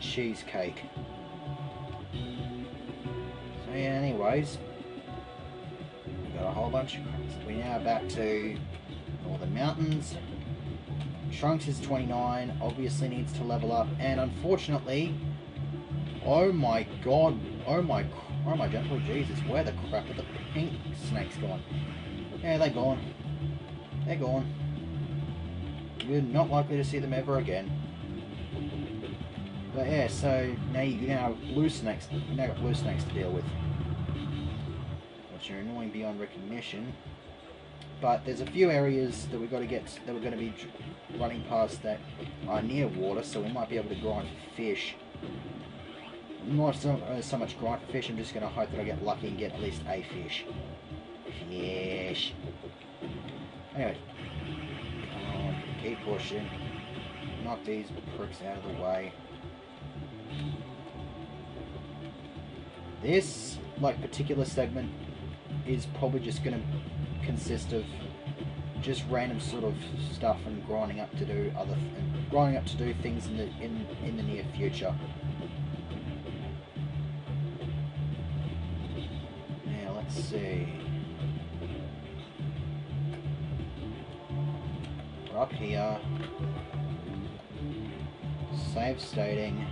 cheesecake. So yeah, anyways, we got a whole bunch of crap. We're now back to Northern Mountains. Trunks is 29, obviously needs to level up, and unfortunately, oh my god, oh my, oh my gentle Jesus, where the crap are the pink snakes gone? Yeah, they're gone. They're gone. You're not likely to see them ever again. But yeah, so now you now blue snakes. You now got blue snakes to deal with, which are annoying beyond recognition. But there's a few areas that we've got to get that we're going to be running past that are near water, so we might be able to grind fish. Not so, uh, so much grind for fish. I'm just going to hope that I get lucky and get at least a fish. Fish. Anyway, come on, keep pushing. Knock these pricks out of the way. This, like, particular segment is probably just going to consist of just random sort of stuff and grinding up to do other and grinding up to do things in the in in the near future. Now let's see. We're up here. Save stating.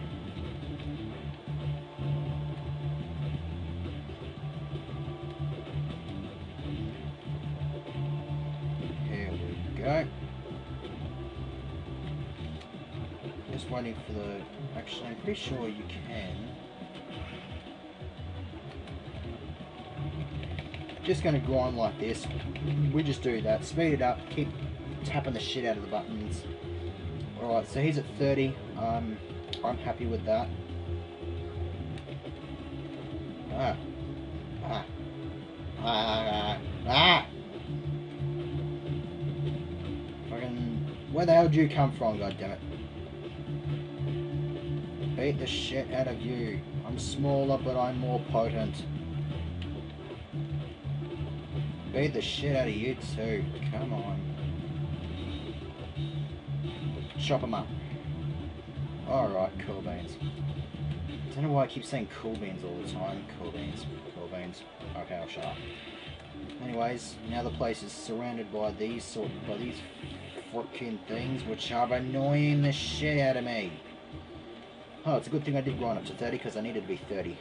For the. Actually, I'm pretty sure you can. Just going to grind like this. We just do that. Speed it up. Keep tapping the shit out of the buttons. Alright, so he's at 30. Um, I'm happy with that. Ah. Ah. Ah. Ah. Fucking. Where the hell did you come from, goddammit? Beat the shit out of you. I'm smaller, but I'm more potent. Beat the shit out of you too. Come on. Chop them up. Alright, cool beans. I don't know why I keep saying cool beans all the time. Cool beans. Cool beans. Okay, I'll shut up. Anyways, now the place is surrounded by these sort by these freaking things which are annoying the shit out of me. Oh, it's a good thing I did grind up to 30 because I needed to be 30.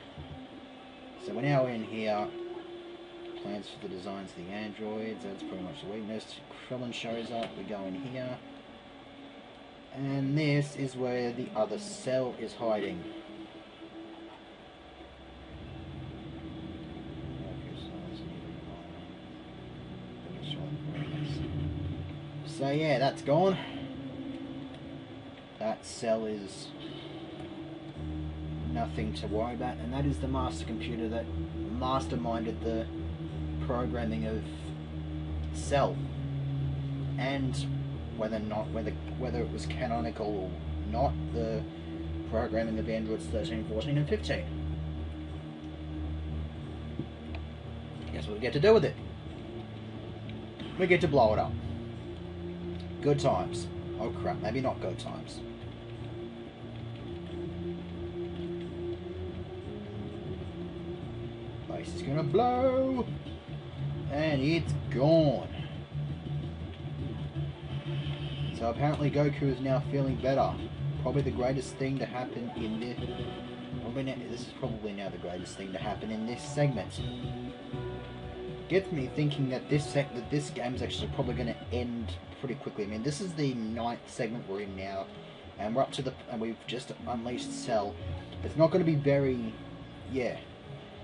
So we're now in here. Plans for the designs of the androids, that's pretty much the weakness. Krillin shows up, we go in here. And this is where the other cell is hiding. So yeah, that's gone. That cell is nothing to worry about, and that is the master computer that masterminded the programming of Cell. And whether or not whether whether it was canonical or not, the programming of Androids 13, 14, and 15. Guess what we get to do with it? We get to blow it up. Good times. Oh crap, maybe not good times. Base is gonna blow! And it's gone. So apparently Goku is now feeling better. Probably the greatest thing to happen in this. Probably now, this is probably now the greatest thing to happen in this segment. Gets me thinking that this sec that this game's actually probably going to end pretty quickly. I mean, this is the ninth segment we're in now, and we're up to the and we've just unleashed Cell. It's not going to be very, yeah.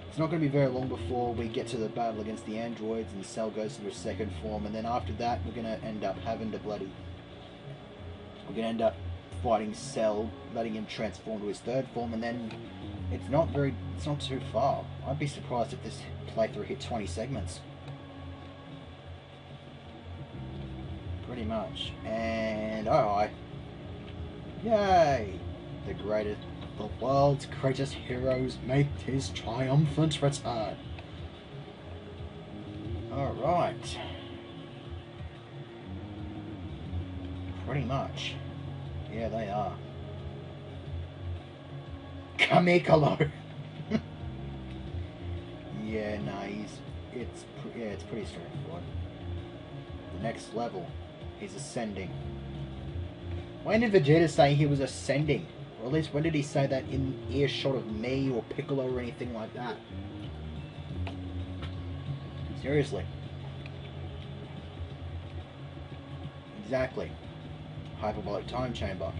It's not going to be very long before we get to the battle against the androids and Cell goes into his second form, and then after that we're going to end up having to bloody we're going to end up fighting Cell, letting him transform to his third form, and then it's not very, it's not too far. I'd be surprised if this playthrough hit 20 segments. Pretty much. And, alright. Yay! The greatest, the world's greatest heroes make his triumphant return. Alright. Pretty much. Yeah, they are. Kamikalo. yeah, nah, he's it's yeah, it's pretty straightforward. The next level, he's ascending. When did Vegeta say he was ascending? At least when did he say that in earshot of me or Piccolo or anything like that? Seriously. Exactly. Hyperbolic time chamber.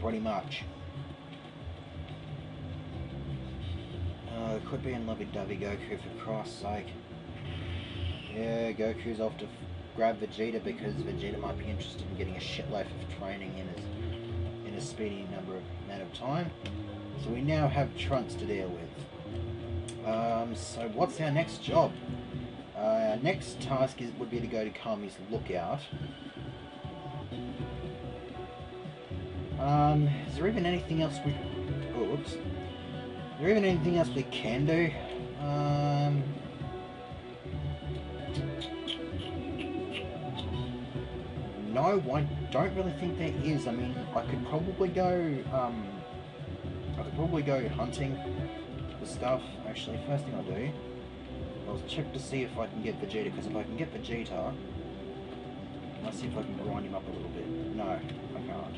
Pretty much. Uh, could be in lovey-dovey Goku for Christ's sake. Yeah, Goku's off to grab Vegeta because Vegeta might be interested in getting a shitload of training in his in a speedy number of amount of time. So we now have Trunks to deal with. Um, so what's our next job? Uh, our next task is, would be to go to Kami's lookout. Um, is there even anything else we? Oh. Is there even anything else we can do? Um. No, I don't really think there is. I mean, I could probably go. Um, I could probably go hunting for stuff. Actually, first thing I'll do, I'll check to see if I can get Vegeta. Because if I can get Vegeta, let's see if I can grind him up a little bit. No, I can't.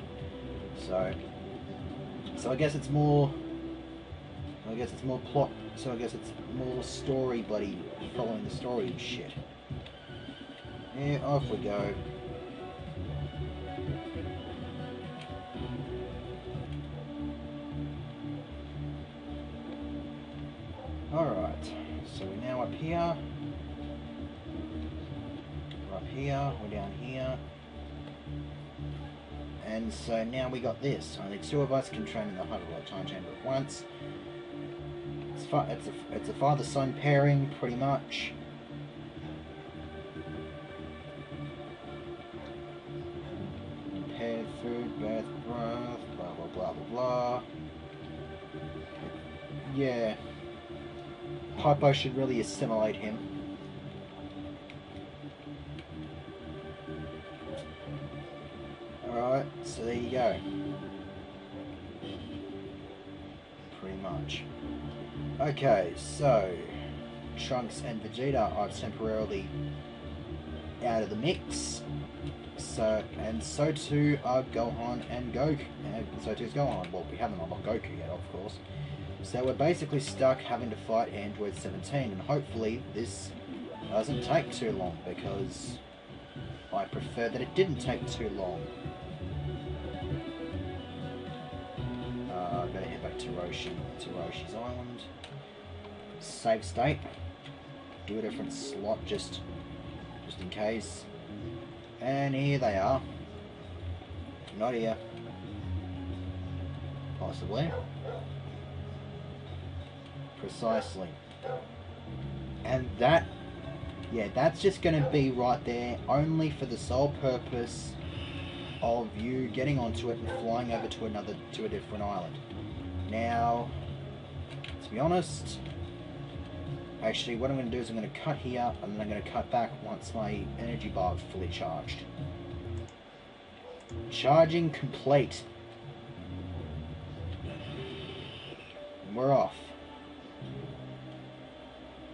So, so I guess it's more. I guess it's more plot. So I guess it's more story, buddy, following the story and shit. Yeah, off we go. Up here, we're down here. And so now we got this. I think two of us can train in the Hyperlight Time Chamber at once. It's, it's a, it's a father-son pairing, pretty much. Paired food, birth, breath, blah blah blah blah blah. Yeah. Hypo should really assimilate him. There you go. Pretty much. Okay, so Trunks and Vegeta are temporarily out of the mix. So and so too are Gohan and Goku. And so too is Gohan. Well, we haven't unlocked Goku yet, of course. So we're basically stuck having to fight Android 17, and hopefully this doesn't take too long because I prefer that it didn't take too long. Roshi, to Roshi's Island. Save state. Do a different slot just, just in case. And here they are. Not here. Possibly. Precisely. And that, yeah, that's just going to be right there only for the sole purpose of you getting onto it and flying over to another, to a different island. Now, to be honest, actually what I'm going to do is I'm going to cut here and then I'm going to cut back once my energy bar is fully charged. Charging complete. We're off.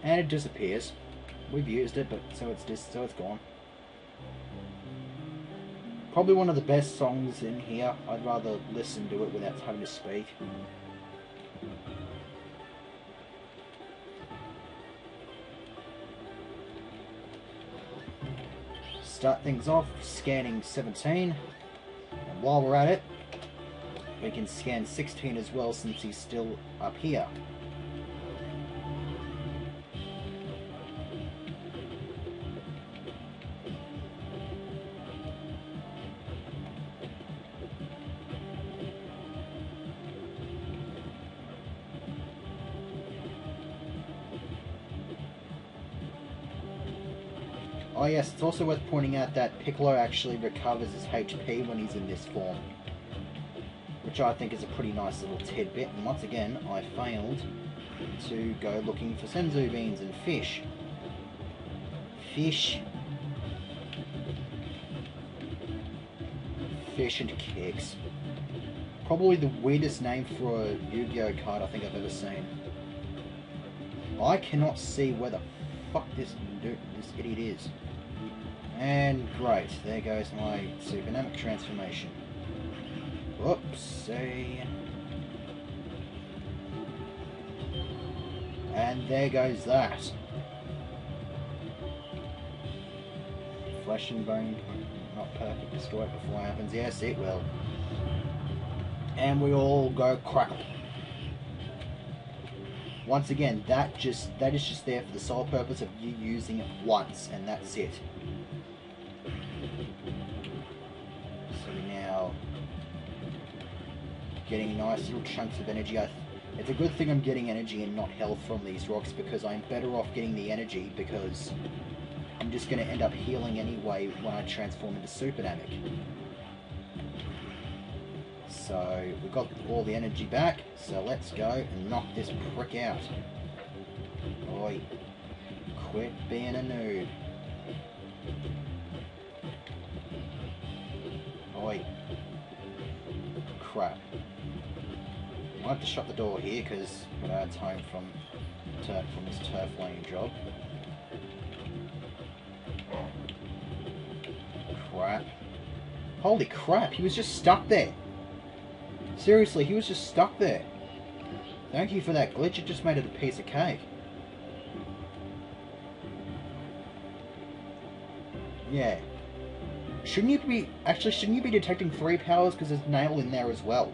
And it disappears. We've used it, but so it's just so it's gone. Probably one of the best songs in here. I'd rather listen to it without having to speak. Start things off scanning 17. And while we're at it, we can scan 16 as well since he's still up here. Oh yes, it's also worth pointing out that Piccolo actually recovers his HP when he's in this form. Which I think is a pretty nice little tidbit, and once again, I failed to go looking for senzu beans and fish. Fish. Fish and kicks. probably the weirdest name for a Yu-Gi-Oh card I think I've ever seen. I cannot see where the fuck this this idiot is. And great, there goes my Super Namek transformation. Whoopsie. And there goes that. Flesh and bone, not perfect, destroy it before it happens. Yes, it will. And we all go crackle. Once again, that just that is just there for the sole purpose of you using it once, and that's it. So we're now getting nice little chunks of energy. I, it's a good thing I'm getting energy and not health from these rocks because I'm better off getting the energy because I'm just going to end up healing anyway when I transform into Super Namek. So we've got all the energy back, so let's go and knock this prick out. Oi, quit being a noob. Oi. Crap. I have to shut the door here because dad's home from turf from his turf laying job. Crap. Holy crap, he was just stuck there. Seriously, he was just stuck there. Thank you for that glitch, it just made it a piece of cake. Yeah. Shouldn't you be... Actually, shouldn't you be detecting three powers because there's nail in there as well?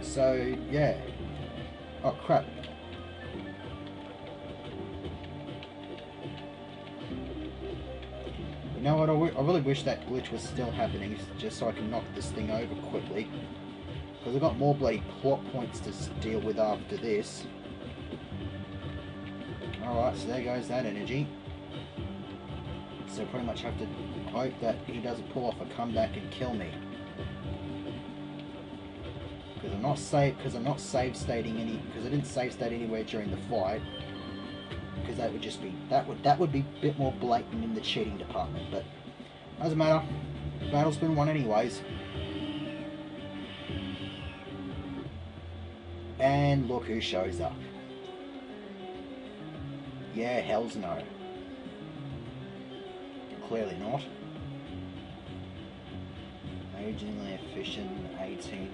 So, yeah. Oh, crap. You know what, I, really wish that glitch was still happening, just so I can knock this thing over quickly. Because I've got more bloody plot points to deal with after this. Alright, so there goes that energy. So pretty much have to hope that he doesn't pull off a comeback and kill me. Because I'm not safe because I'm not save stating any because I didn't save state anywhere during the fight. Because that would just be that would that would be a bit more blatant in the cheating department, but doesn't matter. Battle's been won anyways. And look who shows up. Yeah, hell's no. Clearly not. Agingly efficient, 18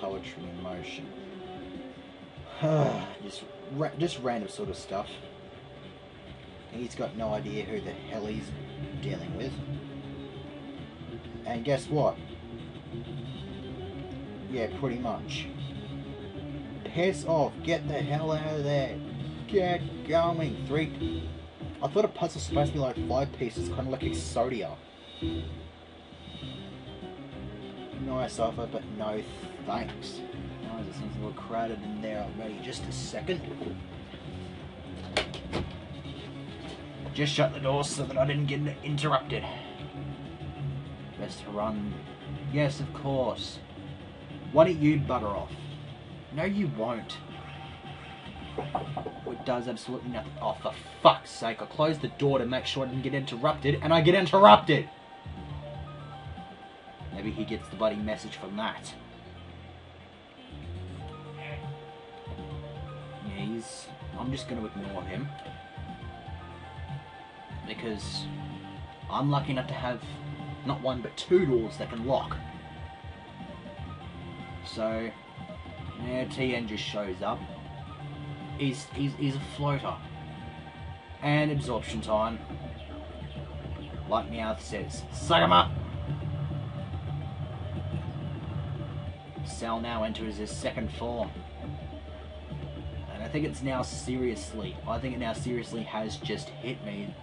poetry in motion. just, ra just random sort of stuff. He's got no idea who the hell he's dealing with. And guess what? Yeah, pretty much. Piss off. Get the hell out of there. Get going. Three. I thought a puzzle was supposed to be like five pieces, kind of like Exodia. Nice offer, but no thanks. Oh, it seems a little crowded in there already. Just a second. Just shut the door so that I didn't get interrupted. Best to run. Yes, of course. Why don't you butter off? No, you won't. It does absolutely nothing. Oh, for fuck's sake. I closed the door to make sure I didn't get interrupted, and I get interrupted! Maybe he gets the bloody message from that. Yeah, he's... I'm just going to ignore him. Because I'm lucky enough to have not one but two doors that can lock. So, yeah, Tien just shows up. He's, he's, he's a floater. And absorption time. Like Meowth says, suck him up! Cell now enters his second form. And I think it's now seriously, I think it now seriously has just hit me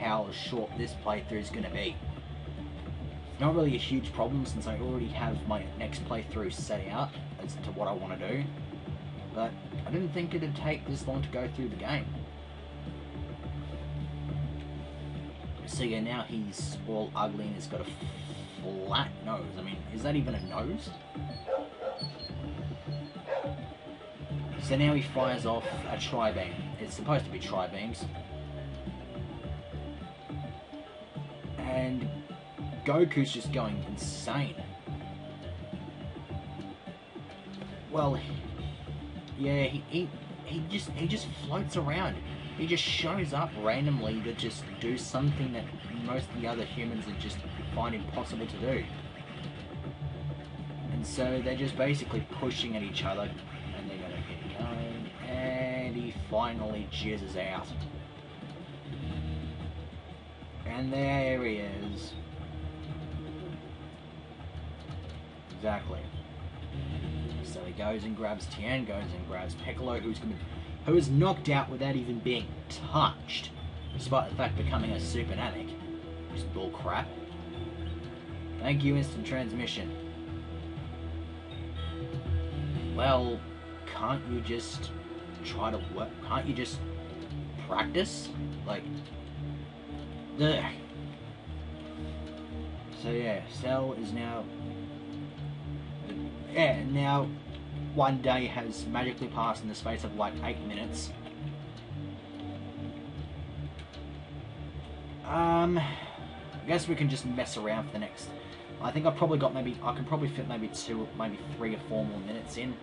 how short this playthrough is going to be. Not really a huge problem since I already have my next playthrough set out as to what I want to do. But I didn't think it'd take this long to go through the game. So yeah, now he's all ugly and he's got a flat nose. I mean, is that even a nose? So now he fires off a tri-beam. It's supposed to be tri-beams. And Goku's just going insane. well, yeah, he, he he just he just floats around. He just shows up randomly to just do something that most of the other humans would just find impossible to do. And so they're just basically pushing at each other, and they're gonna get going. And he finally jizzes out. And there he is. Exactly. So he goes and grabs Tien, goes and grabs Piccolo, who's gonna, who is knocked out without even being touched, despite the fact becoming a super Namek. Which is bull crap. Thank you, instant transmission. Well, can't you just try to work? Can't you just practice? Like, ugh. So yeah, Cell is now yeah, now one day has magically passed in the space of like eight minutes. Um, I guess we can just mess around for the next. I think I've probably got maybe I can probably fit maybe two, maybe three or four more minutes in.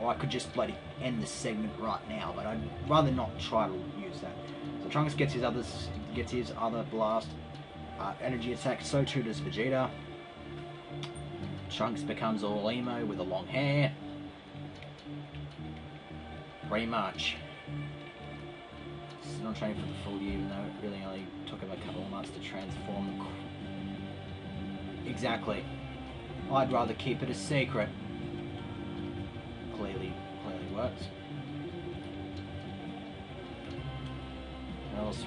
Or I could just bloody end the segment right now, but I'd rather not try to use that. So Trunks gets his others gets his other blast uh, energy attack. So too does Vegeta. Trunks becomes all emo with the long hair. Pretty much. Still not training for the full year, even though it really only took him a couple of months to transform. Exactly. I'd rather keep it a secret. Clearly, clearly works.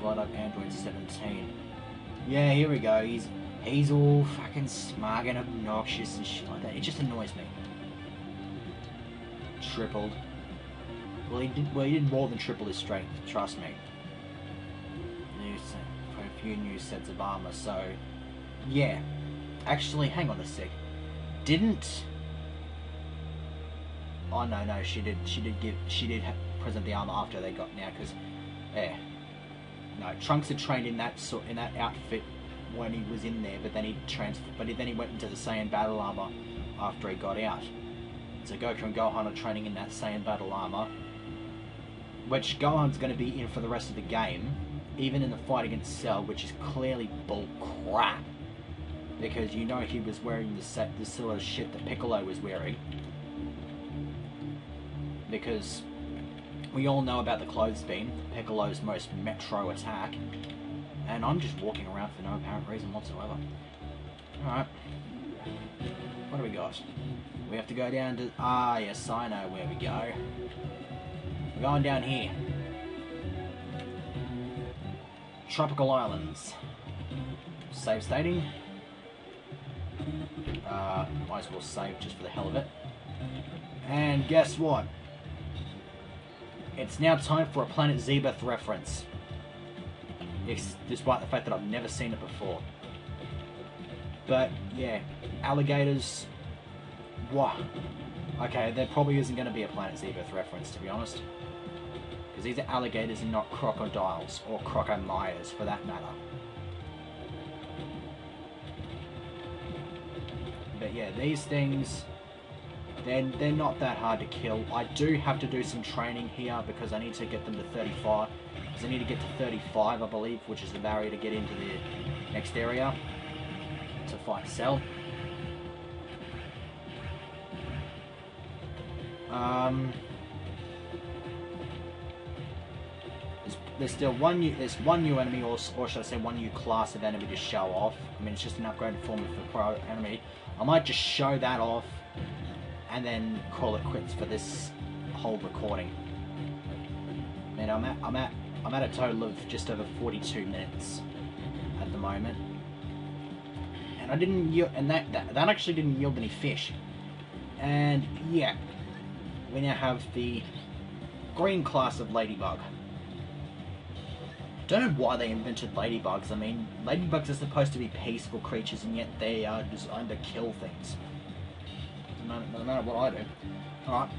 I'll up Android 17. Yeah, here we go. He's He's all fucking smug and obnoxious and shit like that. It just annoys me. Tripled. Well, he did. Well, he did more than triple his strength. Trust me. New set, a few new sets of armor. So, yeah. Actually, hang on a sec. Didn't. Oh no, no, she did. She did give. She did present the armor after they got now, because, yeah. No, Trunks had trained in that sort in that outfit when he was in there, but then he trans, but then he went into the Saiyan battle armor after he got out. So Goku and Gohan are training in that Saiyan battle armor, which Gohan's going to be in for the rest of the game, even in the fight against Cell, which is clearly bull crap. Because you know he was wearing the set, the sort of shit that Piccolo was wearing. Because we all know about the clothespin, Piccolo's most metro attack, and I'm just walking around for no apparent reason whatsoever. Alright. What do we got? We have to go down to... Ah, yes, I know where we go. We're going down here. Tropical Islands. Save stating. Uh, might as well save just for the hell of it. And guess what? It's now time for a Planet Zebes reference despite the fact that I've never seen it before. But yeah, alligators. What? Okay, there probably isn't going to be a Planet Zebes reference, to be honest. Because these are alligators and not crocodiles, or crocomires for that matter. But yeah, these things, they're, they're not that hard to kill. I do have to do some training here because I need to get them to 35 because I need to get to 35, I believe, which is the barrier to get into the next area to fight Cell. Um, there's, there's still one new, there's one new enemy, or, or should I say one new class of enemy to show off. I mean, it's just an upgraded form of the pro enemy. I might just show that off and then call it quits for this whole recording. Man, I'm at, I'm at I'm at a total of just over 42 minutes at the moment. And I didn't and that, that, that actually didn't yield any fish. And yeah, we now have the green class of ladybug. Don't know why they invented ladybugs. I mean, ladybugs are supposed to be peaceful creatures, and yet they are designed to kill things. No matter, what I do. Alright.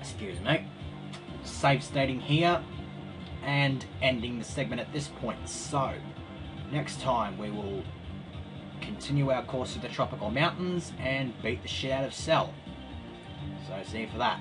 Excuse me. Save stating here and ending the segment at this point. So, next time we will continue our course through the tropical mountains and beat the shit out of Cell. So see you for that.